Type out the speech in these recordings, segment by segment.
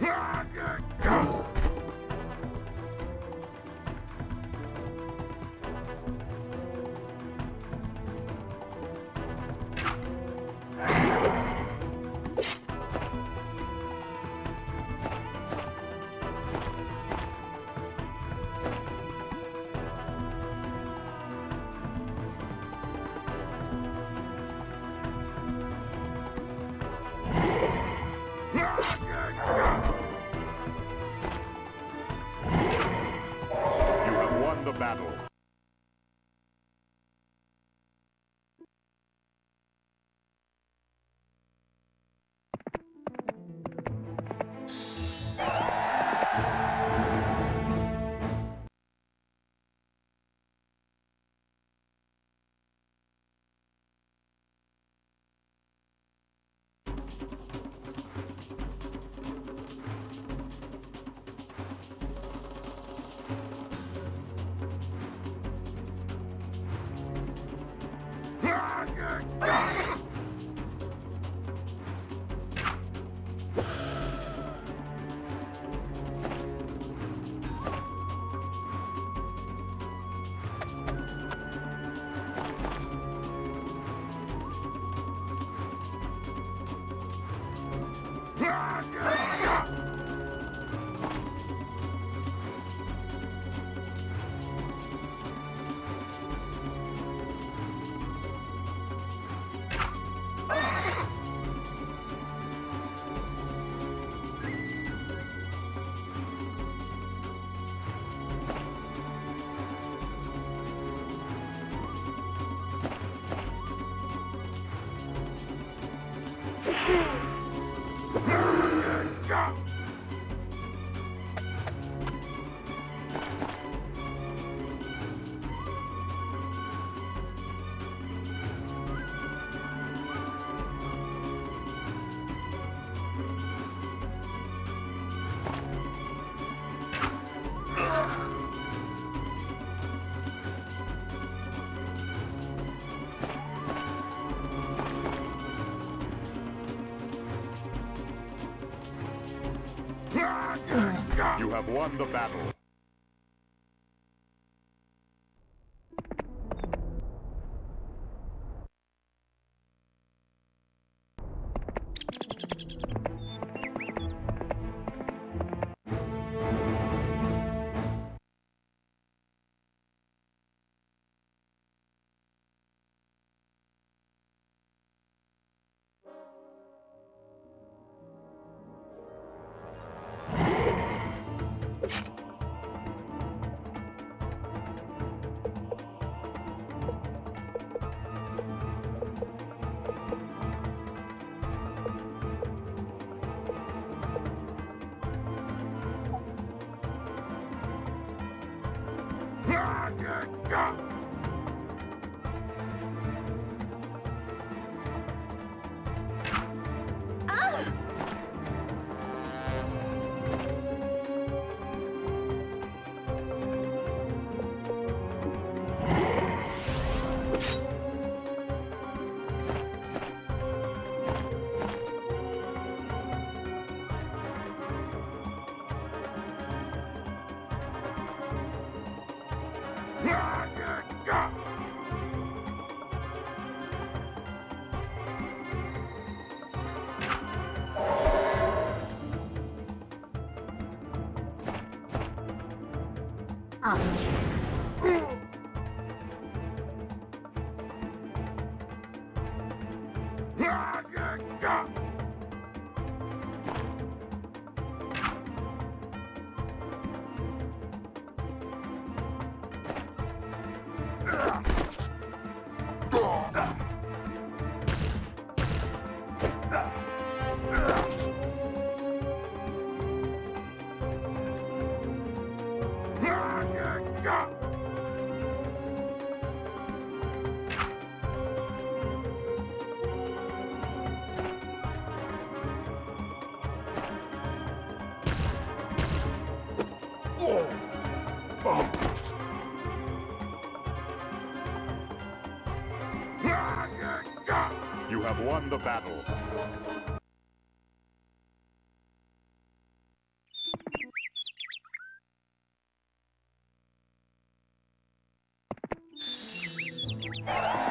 Go! battle. god Yeah. You have won the battle. God. Yeah, yeah, yeah. Oh. You have won the battle.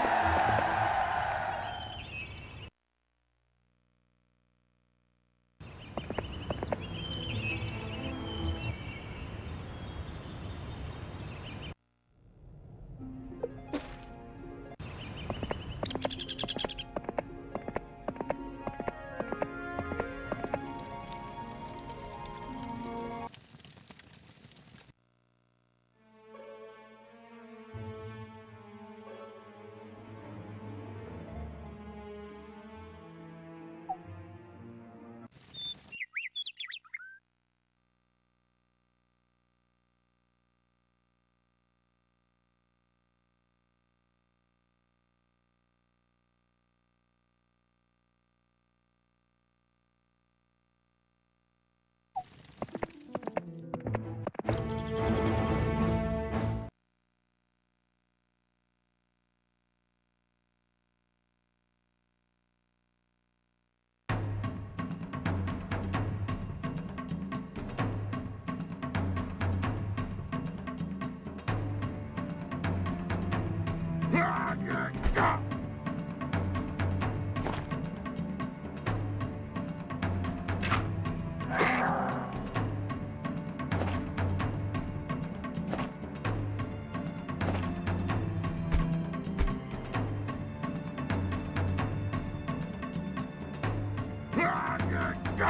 You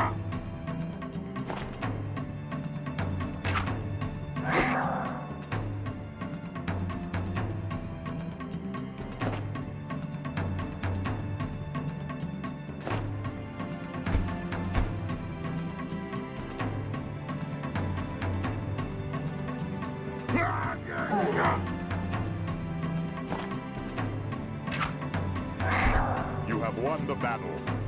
have won the battle.